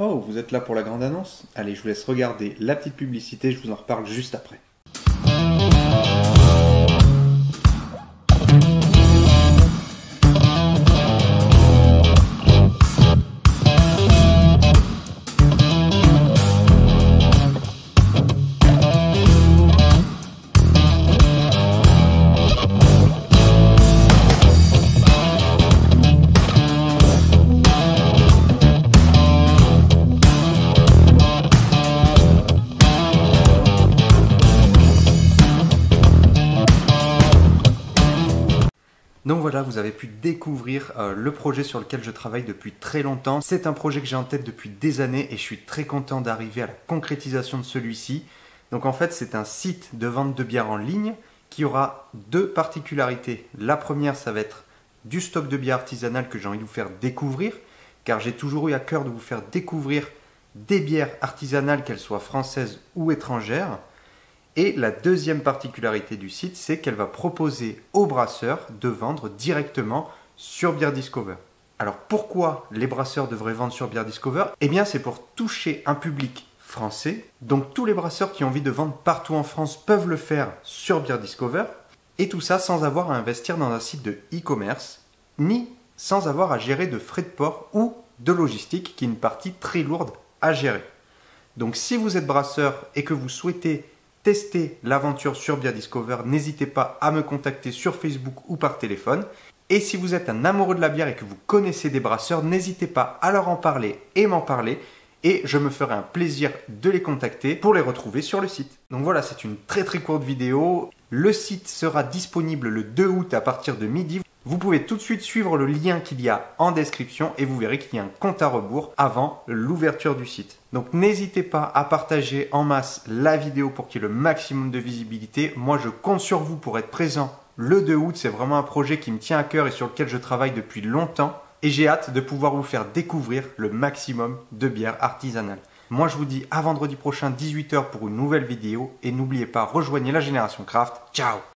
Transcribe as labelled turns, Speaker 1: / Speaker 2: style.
Speaker 1: Oh, vous êtes là pour la grande annonce? Allez, je vous laisse regarder la petite publicité, je vous en reparle juste après. Donc voilà, vous avez pu découvrir euh, le projet sur lequel je travaille depuis très longtemps. C'est un projet que j'ai en tête depuis des années et je suis très content d'arriver à la concrétisation de celui-ci. Donc en fait, c'est un site de vente de bière en ligne qui aura deux particularités. La première, ça va être du stock de bière artisanale que j'ai envie de vous faire découvrir, car j'ai toujours eu à cœur de vous faire découvrir des bières artisanales, qu'elles soient françaises ou étrangères. Et la deuxième particularité du site, c'est qu'elle va proposer aux brasseurs de vendre directement sur Beer Discover. Alors pourquoi les brasseurs devraient vendre sur Beer Discover? Eh bien c'est pour toucher un public français. Donc tous les brasseurs qui ont envie de vendre partout en France peuvent le faire sur Beer Discover. Et tout ça sans avoir à investir dans un site de e-commerce, ni sans avoir à gérer de frais de port ou de logistique, qui est une partie très lourde à gérer. Donc si vous êtes brasseur et que vous souhaitez tester l'aventure sur Beer Discover, n'hésitez pas à me contacter sur Facebook ou par téléphone. Et si vous êtes un amoureux de la bière et que vous connaissez des brasseurs, n'hésitez pas à leur en parler et m'en parler. Et je me ferai un plaisir de les contacter pour les retrouver sur le site. Donc voilà, c'est une très très courte vidéo. Le site sera disponible le 2 août à partir de midi. Vous pouvez tout de suite suivre le lien qu'il y a en description et vous verrez qu'il y a un compte à rebours avant l'ouverture du site. Donc n'hésitez pas à partager en masse la vidéo pour qu'il y ait le maximum de visibilité. Moi je compte sur vous pour être présent le 2 août. C'est vraiment un projet qui me tient à cœur et sur lequel je travaille depuis longtemps. Et j'ai hâte de pouvoir vous faire découvrir le maximum de bières artisanales. Moi je vous dis à vendredi prochain 18h pour une nouvelle vidéo et n'oubliez pas rejoignez la Génération Craft. Ciao